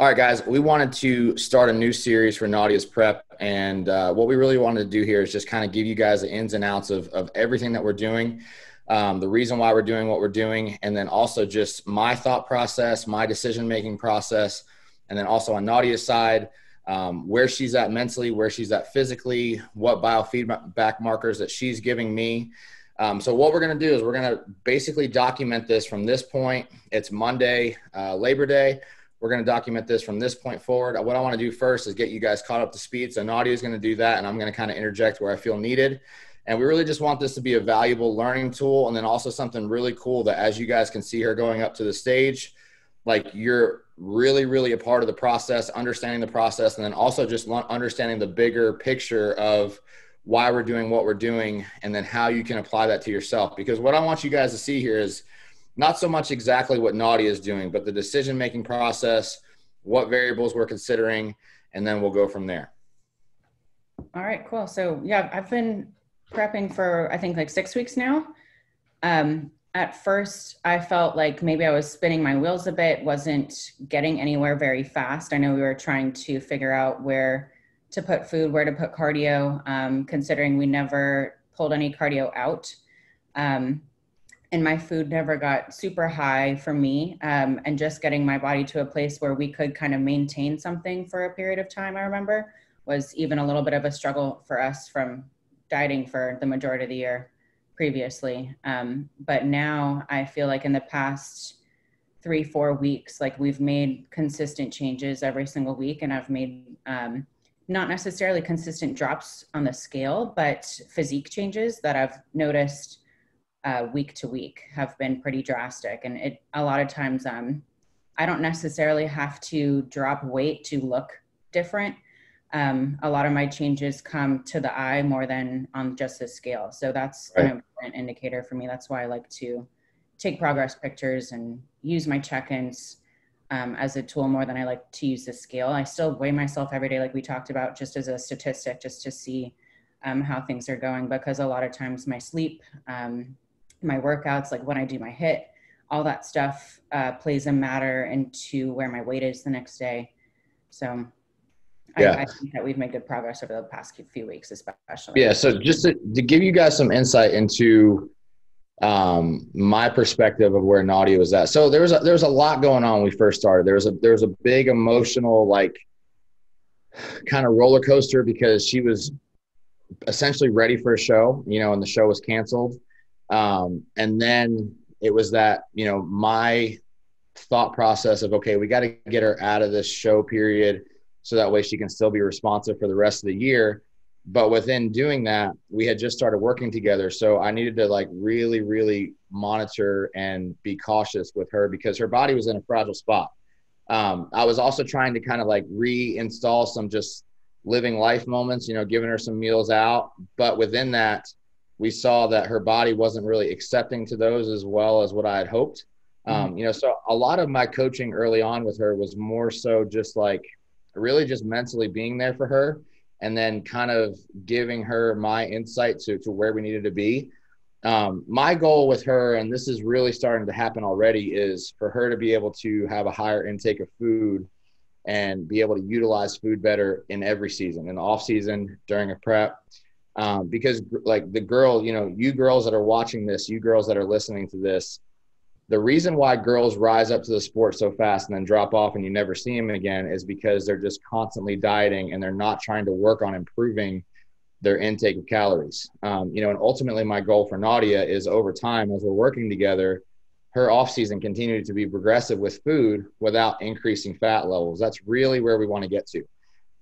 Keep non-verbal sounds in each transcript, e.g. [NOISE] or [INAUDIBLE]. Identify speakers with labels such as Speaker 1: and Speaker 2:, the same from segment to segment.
Speaker 1: All right, guys, we wanted to start a new series for Nadia's Prep. And uh, what we really wanted to do here is just kind of give you guys the ins and outs of, of everything that we're doing, um, the reason why we're doing what we're doing, and then also just my thought process, my decision making process, and then also on Nadia's side, um, where she's at mentally, where she's at physically, what biofeedback markers that she's giving me. Um, so what we're going to do is we're going to basically document this from this point. It's Monday, uh, Labor Day. We're going to document this from this point forward. What I want to do first is get you guys caught up to speed. So Nadia is going to do that, and I'm going to kind of interject where I feel needed. And we really just want this to be a valuable learning tool, and then also something really cool that as you guys can see her going up to the stage, like you're really, really a part of the process, understanding the process, and then also just understanding the bigger picture of why we're doing what we're doing, and then how you can apply that to yourself. Because what I want you guys to see here is not so much exactly what Nadia is doing, but the decision making process, what variables we're considering, and then we'll go from there.
Speaker 2: All right, cool. So yeah, I've been prepping for I think like six weeks now. Um, at first, I felt like maybe I was spinning my wheels a bit, wasn't getting anywhere very fast. I know we were trying to figure out where to put food, where to put cardio, um, considering we never pulled any cardio out. Um, and my food never got super high for me um, and just getting my body to a place where we could kind of maintain something for a period of time i remember was even a little bit of a struggle for us from dieting for the majority of the year previously. Um, but now i feel like in the past three four weeks like we've made consistent changes every single week and i've made um, not necessarily consistent drops on the scale but physique changes that i've noticed uh, week to week have been pretty drastic. And it a lot of times um, I don't necessarily have to drop weight to look different. Um, a lot of my changes come to the eye more than on just the scale. So that's right. an important indicator for me. That's why I like to take progress pictures and use my check-ins um, as a tool more than I like to use the scale. I still weigh myself every day, like we talked about, just as a statistic, just to see um, how things are going. Because a lot of times my sleep, um, my workouts, like when I do my hit, all that stuff uh, plays a matter into where my weight is the next day. So yeah. I, I, think that we've made good progress over the past few weeks, especially.
Speaker 1: Yeah. So just to, to give you guys some insight into um, my perspective of where Nadia was at. So there was a, there was a lot going on when we first started. There was a there was a big emotional like kind of roller coaster because she was essentially ready for a show, you know, and the show was canceled. Um, and then it was that, you know, my thought process of, okay, we got to get her out of this show period so that way she can still be responsive for the rest of the year. But within doing that, we had just started working together. So I needed to like really, really monitor and be cautious with her because her body was in a fragile spot. Um, I was also trying to kind of like reinstall some just living life moments, you know, giving her some meals out. But within that, we saw that her body wasn't really accepting to those as well as what I had hoped. Mm-hmm. Um, you know, so a lot of my coaching early on with her was more so just like really just mentally being there for her and then kind of giving her my insight to, to where we needed to be. Um, my goal with her, and this is really starting to happen already, is for her to be able to have a higher intake of food and be able to utilize food better in every season, in the off season, during a prep um, because like the girl you know you girls that are watching this you girls that are listening to this the reason why girls rise up to the sport so fast and then drop off and you never see them again is because they're just constantly dieting and they're not trying to work on improving their intake of calories. Um, you know and ultimately my goal for nadia is over time as we're working together her off season continued to be progressive with food without increasing fat levels. That's really where we want to get to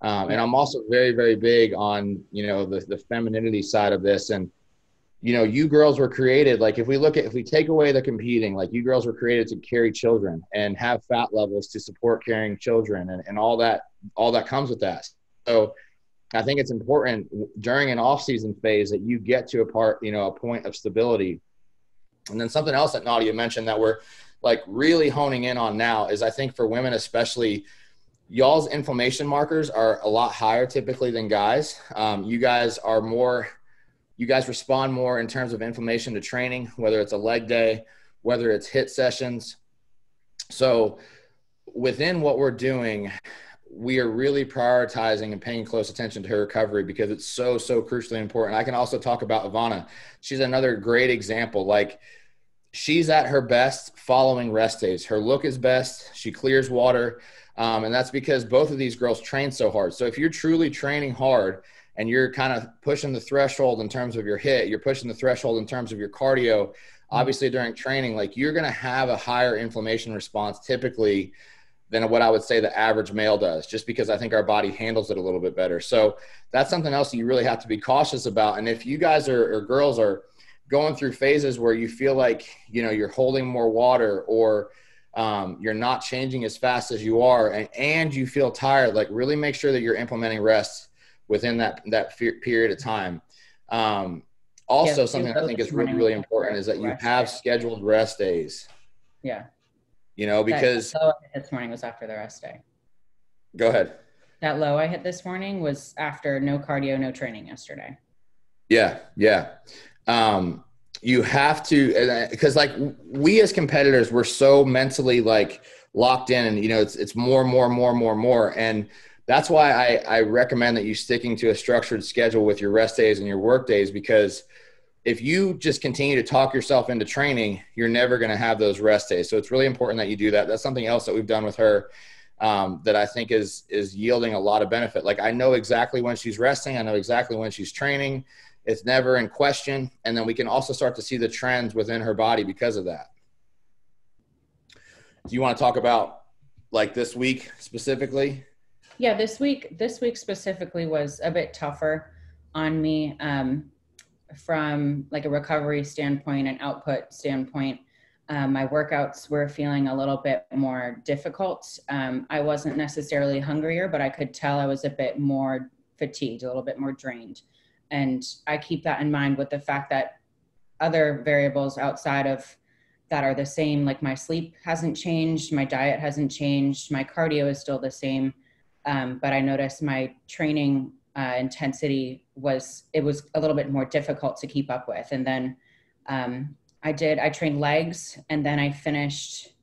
Speaker 1: um, and I'm also very, very big on, you know, the, the femininity side of this. And, you know, you girls were created, like if we look at, if we take away the competing, like you girls were created to carry children and have fat levels to support carrying children and, and all that, all that comes with that. So I think it's important during an off season phase that you get to a part, you know, a point of stability. And then something else that Nadia mentioned that we're like really honing in on now is I think for women, especially, y'all's inflammation markers are a lot higher typically than guys. Um, you guys are more, you guys respond more in terms of inflammation to training, whether it's a leg day, whether it's hit sessions. So within what we're doing, we are really prioritizing and paying close attention to her recovery because it's so so crucially important. I can also talk about Ivana. She's another great example. Like she's at her best following rest days. Her look is best. She clears water, um, and that's because both of these girls train so hard. So if you're truly training hard and you're kind of pushing the threshold in terms of your hit, you're pushing the threshold in terms of your cardio. Obviously, during training, like you're going to have a higher inflammation response typically than what I would say the average male does, just because I think our body handles it a little bit better. So that's something else you really have to be cautious about. And if you guys are, or girls are going through phases where you feel like, you know, you're holding more water or um, you're not changing as fast as you are and, and you feel tired, like really make sure that you're implementing rest within that, that period of time. Um, also, yeah, something I think is really, really important is that you have scheduled rest days.
Speaker 2: Yeah
Speaker 1: you know, because
Speaker 2: that low I hit this morning was after the rest day.
Speaker 1: Go ahead.
Speaker 2: That low I hit this morning was after no cardio, no training yesterday.
Speaker 1: Yeah, yeah. Um, you have to because like we as competitors, we're so mentally like locked in, and you know, it's it's more, more, more, more, more, and that's why I, I recommend that you sticking to a structured schedule with your rest days and your work days because if you just continue to talk yourself into training, you're never going to have those rest days. So it's really important that you do that. That's something else that we've done with her um, that I think is is yielding a lot of benefit. Like I know exactly when she's resting. I know exactly when she's training. It's never in question. And then we can also start to see the trends within her body because of that. Do you want to talk about like this week specifically?
Speaker 2: Yeah, this week this week specifically was a bit tougher on me. Um, from like a recovery standpoint and output standpoint um, my workouts were feeling a little bit more difficult um, i wasn't necessarily hungrier but i could tell i was a bit more fatigued a little bit more drained and i keep that in mind with the fact that other variables outside of that are the same like my sleep hasn't changed my diet hasn't changed my cardio is still the same. Um, but i noticed my training uh, intensity was it was a little bit more difficult to keep up with. And then um, i did i trained legs and then i finished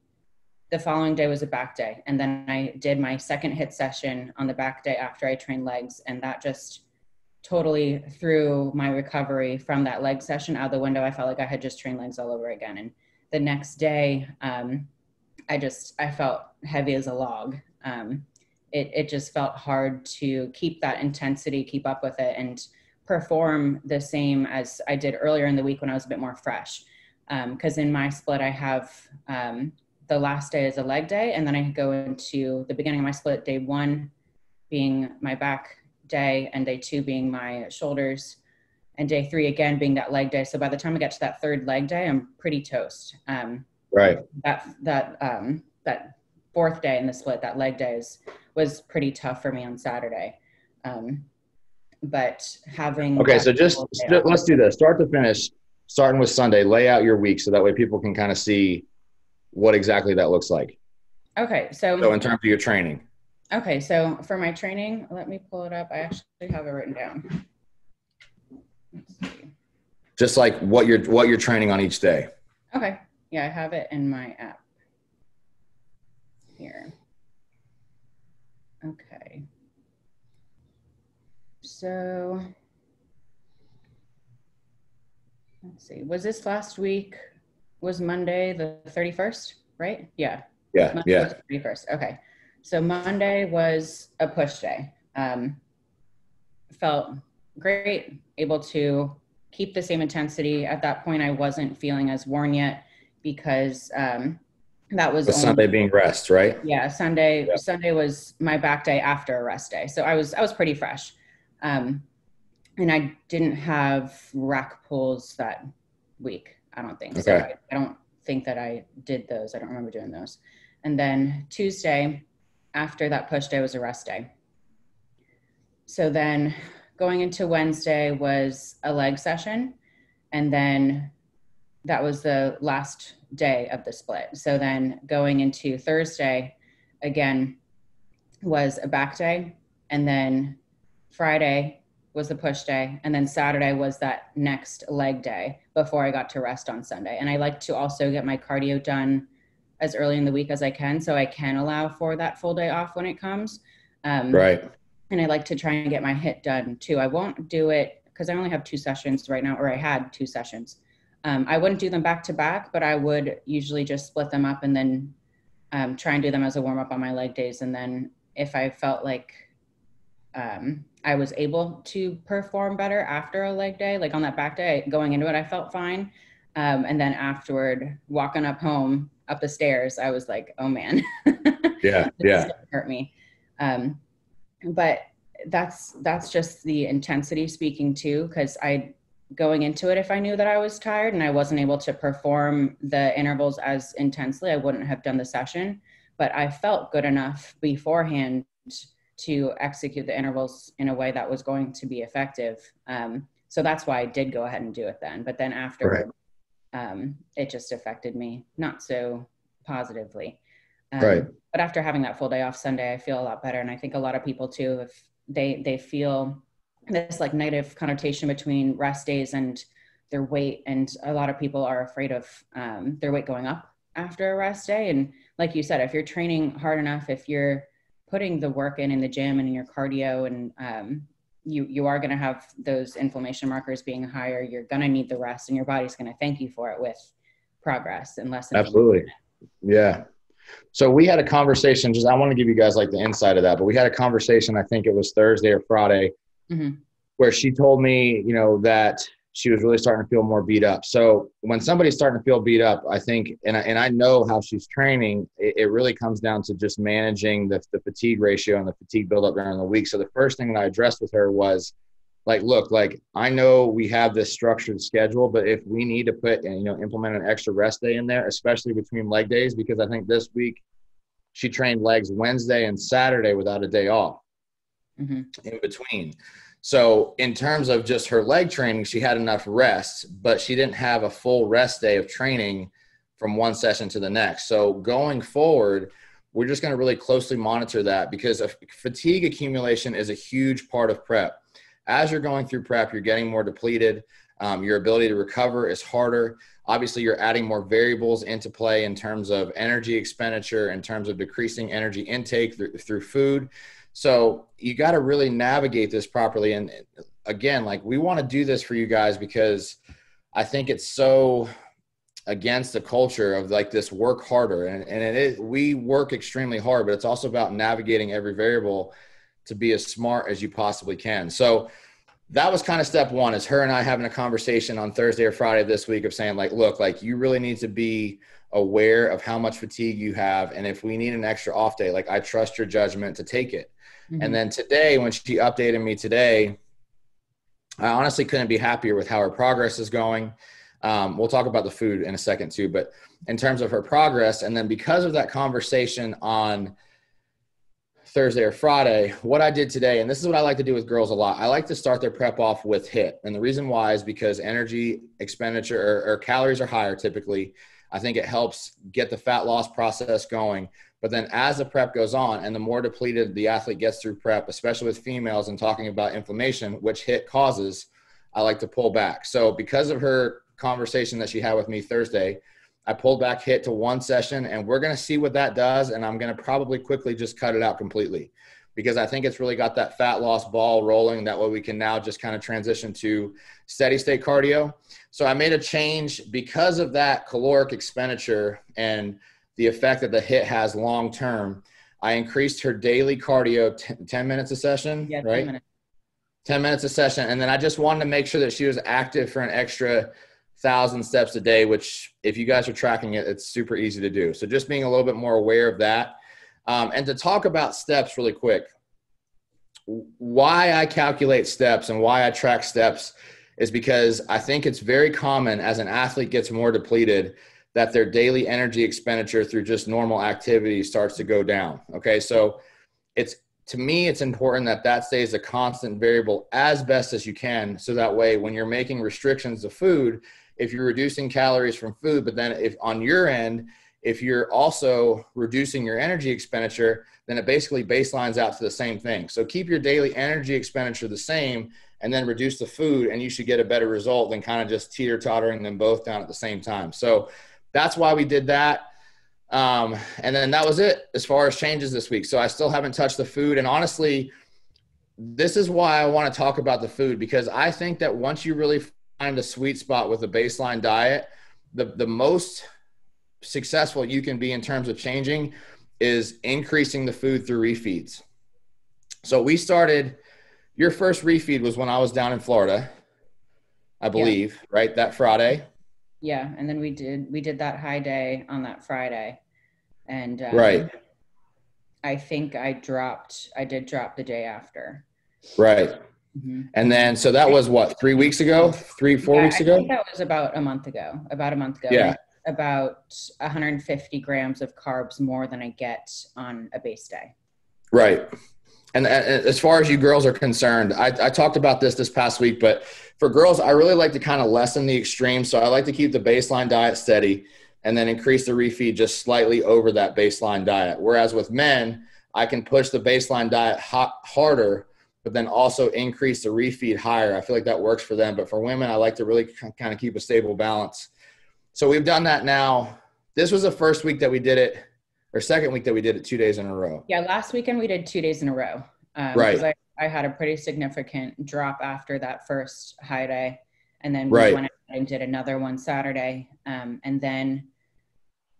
Speaker 2: the following day was a back day. And then i did my second hit session on the back day after i trained legs. And that just totally threw my recovery from that leg session out the window i felt like i had just trained legs all over again and the next day um, i just i felt heavy as a log um, it, it just felt hard to keep that intensity, keep up with it, and perform the same as I did earlier in the week when I was a bit more fresh. Because um, in my split, I have um, the last day is a leg day, and then I go into the beginning of my split, day one being my back day, and day two being my shoulders, and day three again being that leg day. So by the time I get to that third leg day, I'm pretty toast. Um,
Speaker 1: right.
Speaker 2: That that um, that fourth day in the split, that leg day is was pretty tough for me on Saturday. Um, but having
Speaker 1: okay, so just, just let's do this start to finish, starting with Sunday. Lay out your week so that way people can kind of see what exactly that looks like.
Speaker 2: Okay, so
Speaker 1: so in terms of your training.
Speaker 2: Okay, so for my training, let me pull it up. I actually have it written down.
Speaker 1: Just like what you're what you're training on each day.
Speaker 2: Okay. Yeah, I have it in my app here. Okay. So let's see. Was this last week? Was Monday the 31st, right? Yeah.
Speaker 1: Yeah.
Speaker 2: Monday
Speaker 1: yeah.
Speaker 2: 31st. Okay. So Monday was a push day. Um, felt great, able to keep the same intensity. At that point, I wasn't feeling as worn yet because um, that was
Speaker 1: only, Sunday being rest, right?
Speaker 2: Yeah, Sunday. Yeah. Sunday was my back day after a rest day, so I was I was pretty fresh, um, and I didn't have rack pulls that week. I don't think. Okay. So I, I don't think that I did those. I don't remember doing those. And then Tuesday, after that push day, was a rest day. So then going into Wednesday was a leg session, and then that was the last day of the split. So then going into Thursday, again, was a back day. And then Friday was the push day. And then Saturday was that next leg day before I got to rest on Sunday. And I like to also get my cardio done as early in the week as I can, so I can allow for that full day off when it comes.
Speaker 1: Um, right.
Speaker 2: And I like to try and get my hit done too. I won't do it because I only have two sessions right now, or I had two sessions. Um, I wouldn't do them back to back, but I would usually just split them up and then um, try and do them as a warm up on my leg days. And then if I felt like um, I was able to perform better after a leg day, like on that back day, going into it, I felt fine. Um, and then afterward, walking up home, up the stairs, I was like, oh man. [LAUGHS]
Speaker 1: yeah. yeah.
Speaker 2: Hurt me. Um, but that's, that's just the intensity speaking too. Cause I, going into it, if I knew that I was tired and I wasn't able to perform the intervals as intensely, I wouldn't have done the session. But I felt good enough beforehand to execute the intervals in a way that was going to be effective. Um, so that's why I did go ahead and do it then. But then after, right. Um, it just affected me not so positively.
Speaker 1: Um, right.
Speaker 2: But after having that full day off Sunday, I feel a lot better, and I think a lot of people too, if they they feel this like negative connotation between rest days and their weight, and a lot of people are afraid of um, their weight going up after a rest day. And like you said, if you're training hard enough, if you're putting the work in in the gym and in your cardio and um, you you are going to have those inflammation markers being higher. You're going to need the rest and your body's going to thank you for it with progress and less
Speaker 1: absolutely. Yeah. So we had a conversation just i want to give you guys like the inside of that but we had a conversation i think it was thursday or friday mm-hmm. where she told me you know that she was really starting to feel more beat up. So when somebody's starting to feel beat up, I think, and I, and I know how she's training, it, it really comes down to just managing the, the fatigue ratio and the fatigue buildup during the week. So the first thing that I addressed with her was like, look, like I know we have this structured schedule, but if we need to put and you know implement an extra rest day in there, especially between leg days, because I think this week she trained legs Wednesday and Saturday without a day off mm-hmm. in between. So, in terms of just her leg training, she had enough rest, but she didn't have a full rest day of training from one session to the next. So, going forward, we're just going to really closely monitor that because fatigue accumulation is a huge part of prep. As you're going through prep, you're getting more depleted. Um, your ability to recover is harder. Obviously, you're adding more variables into play in terms of energy expenditure, in terms of decreasing energy intake through, through food. So you got to really navigate this properly. And again, like we want to do this for you guys because I think it's so against the culture of like this work harder. And, and it is, we work extremely hard, but it's also about navigating every variable to be as smart as you possibly can. So that was kind of step one is her and I having a conversation on Thursday or Friday this week of saying like, look, like you really need to be aware of how much fatigue you have. And if we need an extra off day, like I trust your judgment to take it. Mm-hmm. And then today, when she updated me today, I honestly couldn't be happier with how her progress is going. Um, we'll talk about the food in a second too, but in terms of her progress, and then because of that conversation on Thursday or Friday, what I did today, and this is what I like to do with girls a lot. I like to start their prep off with HIT. and the reason why is because energy expenditure or, or calories are higher typically. I think it helps get the fat loss process going. But then as the prep goes on and the more depleted the athlete gets through prep, especially with females and talking about inflammation, which HIT causes, I like to pull back. So because of her conversation that she had with me Thursday, I pulled back HIT to one session and we're going to see what that does. And I'm going to probably quickly just cut it out completely because I think it's really got that fat loss ball rolling. That way we can now just kind of transition to steady state cardio. So I made a change because of that caloric expenditure and the effect that the hit has long term. I increased her daily cardio t- 10 minutes a session, yeah, right? 10 minutes. 10 minutes a session. And then I just wanted to make sure that she was active for an extra thousand steps a day, which if you guys are tracking it, it's super easy to do. So just being a little bit more aware of that. Um, and to talk about steps really quick, why I calculate steps and why I track steps is because I think it's very common as an athlete gets more depleted that their daily energy expenditure through just normal activity starts to go down. Okay, so it's to me, it's important that that stays a constant variable as best as you can. So that way, when you're making restrictions to food, if you're reducing calories from food, but then if on your end, if you're also reducing your energy expenditure, then it basically baselines out to the same thing. So keep your daily energy expenditure the same and then reduce the food, and you should get a better result than kind of just teeter tottering them both down at the same time. So that's why we did that. Um, and then that was it as far as changes this week. So I still haven't touched the food. And honestly, this is why I want to talk about the food because I think that once you really find a sweet spot with a baseline diet, the, the most successful you can be in terms of changing is increasing the food through refeeds. So we started, your first refeed was when I was down in Florida, I believe, yeah. right? That Friday.
Speaker 2: Yeah. And then we did, we did that high day on that Friday. And um,
Speaker 1: right.
Speaker 2: I think I dropped, I did drop the day after.
Speaker 1: Right. Mm-hmm. And then, so that was what, three weeks ago, three, four
Speaker 2: yeah,
Speaker 1: weeks ago?
Speaker 2: that was about a month ago, about a month ago.
Speaker 1: Yeah.
Speaker 2: About 150 grams of carbs more than I get on a base day.
Speaker 1: Right. And, as far as you girls are concerned, I, I talked about this this past week, but for girls, I really like to kind of lessen the extremes. So I like to keep the baseline diet steady and then increase the refeed just slightly over that baseline diet. Whereas with men, I can push the baseline diet hot, harder but then also increase the refeed higher. I feel like that works for them. But for women, I like to really kind of keep a stable balance. So we've done that now. This was the first week that we did it, or second week that we did it two days in a row.
Speaker 2: Yeah, last weekend we did two days in a row.
Speaker 1: Um, right.
Speaker 2: I, I had a pretty significant drop after that first high day. And then
Speaker 1: we right.
Speaker 2: went and did another one Saturday. Um, and then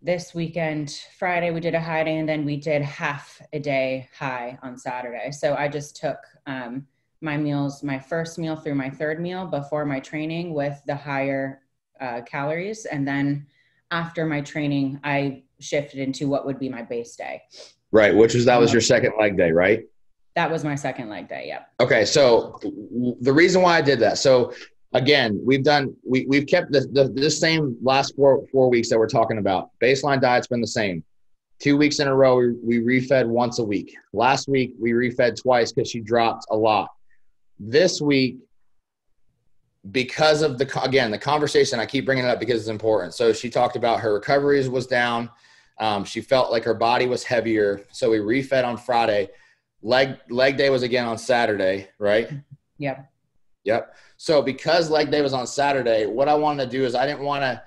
Speaker 2: this weekend, Friday, we did a high day and then we did half a day high on Saturday. So I just took um, my meals, my first meal through my third meal before my training with the higher uh, calories. And then after my training, I shifted into what would be my base day.
Speaker 1: Right. Which was, that was your second leg day, right?
Speaker 2: That was my second leg day. Yep.
Speaker 1: Okay. So the reason why I did that. So again, we've done we we've kept the, the the same last four four weeks that we're talking about. Baseline diet's been the same. Two weeks in a row, we, we refed once a week. Last week we refed twice because she dropped a lot. This week, because of the again the conversation, I keep bringing it up because it's important. So she talked about her recoveries was down. Um, she felt like her body was heavier, so we refed on Friday. Leg leg day was again on Saturday, right?
Speaker 2: Yep.
Speaker 1: Yep. So because leg day was on Saturday, what I wanted to do is I didn't want to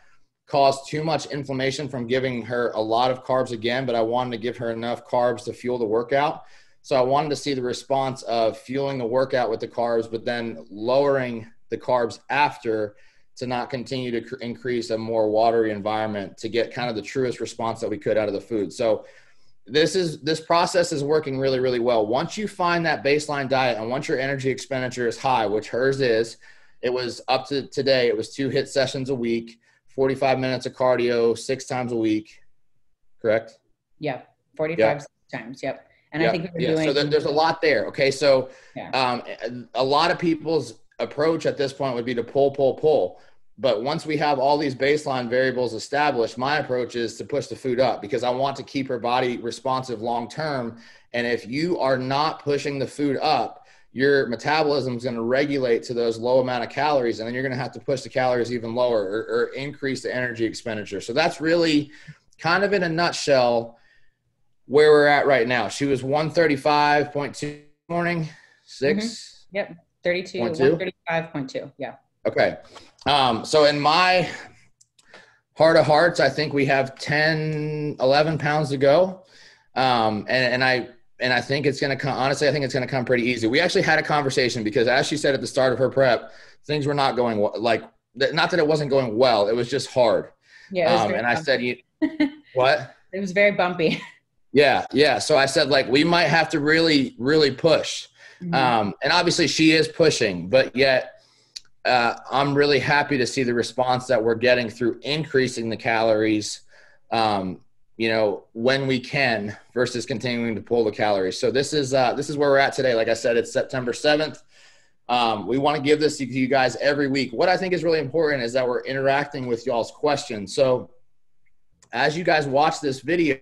Speaker 1: cause too much inflammation from giving her a lot of carbs again, but I wanted to give her enough carbs to fuel the workout. So I wanted to see the response of fueling the workout with the carbs, but then lowering the carbs after to not continue to cr- increase a more watery environment to get kind of the truest response that we could out of the food. So this is this process is working really really well once you find that baseline diet and once your energy expenditure is high which hers is it was up to today it was two hit sessions a week 45 minutes of cardio six times a week correct
Speaker 2: yeah 45 yep. times yep and i think we
Speaker 1: yeah.
Speaker 2: doing
Speaker 1: so there's a lot there okay so yeah. um, a lot of people's approach at this point would be to pull pull pull but once we have all these baseline variables established, my approach is to push the food up because I want to keep her body responsive long term. And if you are not pushing the food up, your metabolism is going to regulate to those low amount of calories, and then you're going to have to push the calories even lower or, or increase the energy expenditure. So that's really kind of in a nutshell where we're at right now. She was 135.2 morning, 6
Speaker 2: mm-hmm. Yep, 32, 135.2. Yeah.
Speaker 1: Okay. Um, so in my heart of hearts, I think we have 10, 11 pounds to go. Um, and, and I, and I think it's going to come, honestly, I think it's going to come pretty easy. We actually had a conversation because as she said at the start of her prep, things were not going like, not that it wasn't going well. It was just hard.
Speaker 2: Yeah.
Speaker 1: Um, and bumpy. I said, you, [LAUGHS] what?
Speaker 2: It was very bumpy.
Speaker 1: Yeah. Yeah. So I said, like, we might have to really, really push. Mm-hmm. Um, and obviously she is pushing, but yet uh, I'm really happy to see the response that we're getting through increasing the calories, um, you know, when we can versus continuing to pull the calories. So this is uh, this is where we're at today. Like I said, it's September 7th. Um, we want to give this to you guys every week. What I think is really important is that we're interacting with y'all's questions. So as you guys watch this video,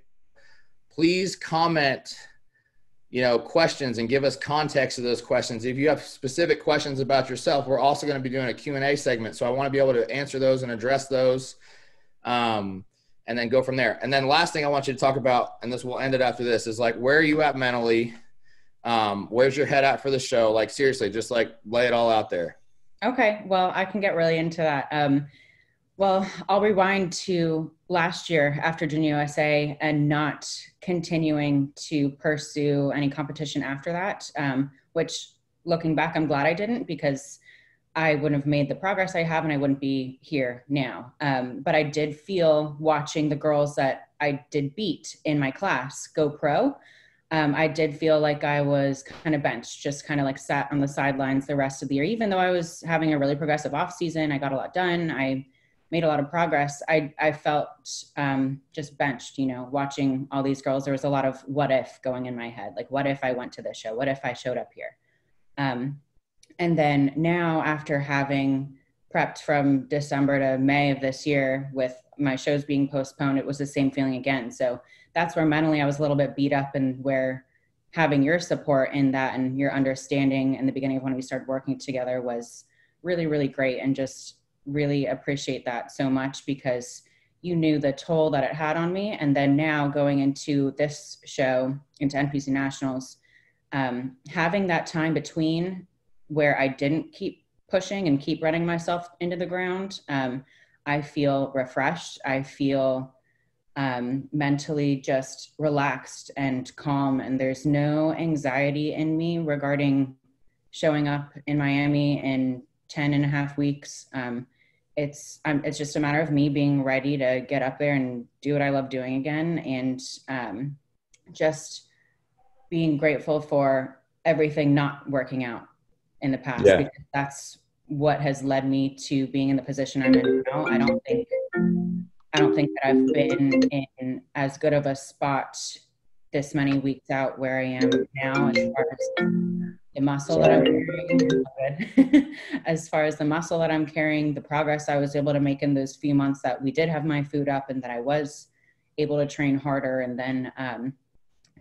Speaker 1: please comment you know questions and give us context to those questions. If you have specific questions about yourself we're also going to be doing a q&a segment so i want to be able to answer those and address those um, and then go from there. And then last thing i want you to talk about and this will end it after this is like where are you at mentally? Um, where's your head at for the show? Like seriously just like lay it all out there.
Speaker 2: Okay well i can get really into that. Um, Well, I'll rewind to last year after Junior USA and not continuing to pursue any competition after that, um, which looking back, I'm glad I didn't because I wouldn't have made the progress I have and I wouldn't be here now. Um, but I did feel watching the girls that I did beat in my class go pro. Um, I did feel like I was kind of benched, just kind of like sat on the sidelines the rest of the year. Even though I was having a really progressive off season, I got a lot done. I made a lot of progress. I I felt um, just benched. You know, watching all these girls, there was a lot of what if going in my head. Like, what if I went to this show? What if I showed up here? Um, and then now, after having prepped from December to May of this year with my shows being postponed, it was the same feeling again. So that's where mentally I was a little bit beat up, and where having your support in that and your understanding in the beginning of when we started working together was really, really great. And just really appreciate that so much because you knew the toll that it had on me. And then now going into this show, into NPC Nationals, um, having that time between where I didn't keep pushing and keep running myself into the ground, um, I feel refreshed. I feel um, mentally just relaxed and calm, and there's no anxiety in me regarding showing up in Miami in 10 and a half weeks. Um, it's um, it's just a matter of me being ready to get up there and do what I love doing again, and um, just being grateful for everything not working out in the past yeah. because that's what has led me to being in the position I'm in now. I don't think I don't think that I've been in as good of a spot this many weeks out where I am now as far as the muscle that I'm carrying. [LAUGHS] as far as the muscle that I'm carrying, the progress I was able to make in those few months that we did have my food up and that I was able to train harder and then um,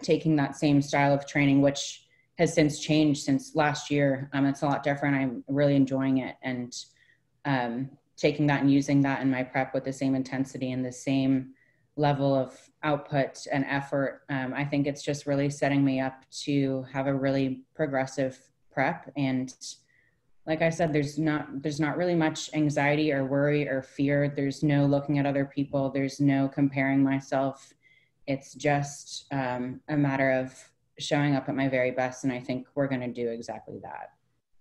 Speaker 2: taking that same style of training, which has since changed since last year. Um, it's a lot different. I'm really enjoying it and um, taking that and using that in my prep with the same intensity and the same level of output and effort. Um, I think it's just really setting me up to have a really progressive prep. And like I said, there's not there's not really much anxiety or worry or fear. There's no looking at other people. There's no comparing myself. It's just um, a matter of showing up at my very best and i think we're going to do exactly that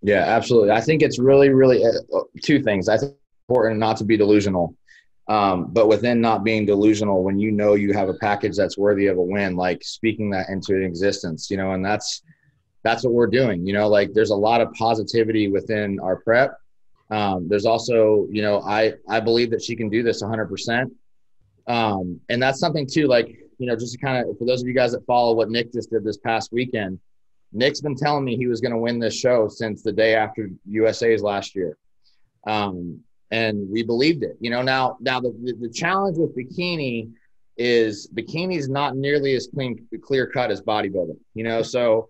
Speaker 1: yeah absolutely i think it's really really uh, two things i think important not to be delusional um, but within not being delusional when you know you have a package that's worthy of a win like speaking that into existence you know and that's that's what we're doing you know like there's a lot of positivity within our prep. Um, there's also you know i i believe that she can do this 100% um, and that's something too like you know, just to kind of for those of you guys that follow what Nick just did this past weekend, Nick's been telling me he was going to win this show since the day after USA's last year, um, and we believed it. You know, now now the, the, challenge with bikini is bikini is not nearly as clean clear cut as bodybuilding. You know, so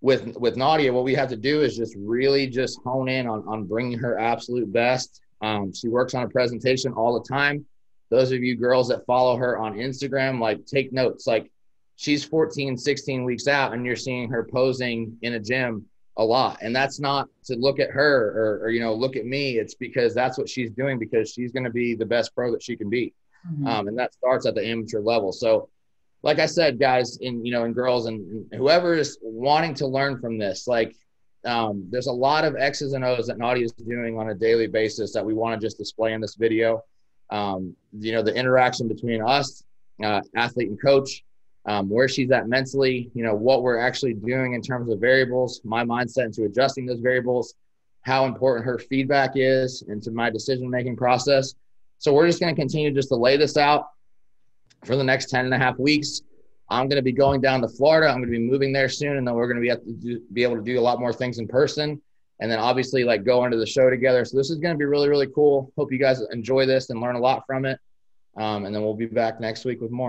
Speaker 1: with with Nadia, what we have to do is just really just hone in on on bringing her absolute best. Um, she works on a presentation all the time those of you girls that follow her on Instagram, like take notes. Like she's 14, 16 weeks out, and you're seeing her posing in a gym a lot. And that's not to look at her or, or you know, look at me. It's because that's what she's doing because she's going to be the best pro that she can be. Mm-hmm. Um, and that starts at the amateur level. So, like I said, guys, in you know, and girls, and, and whoever is wanting to learn from this, like um, there's a lot of X's and O's that Nadia is doing on a daily basis that we want to just display in this video um, you know, the interaction between us, uh, athlete and coach, um, where she's at mentally, you know, what we're actually doing in terms of variables, my mindset into adjusting those variables, how important her feedback is into my decision making process. So we're just going to continue just to lay this out for the next 10 and a half weeks. I'm going to be going down to Florida. I'm going to be moving there soon, and then we're going to be, to do, be able to do a lot more things in person and then obviously like go into the show together. So this is going to be really, really cool. Hope you guys enjoy this and learn a lot from it. Um, and then we'll be back next week with more.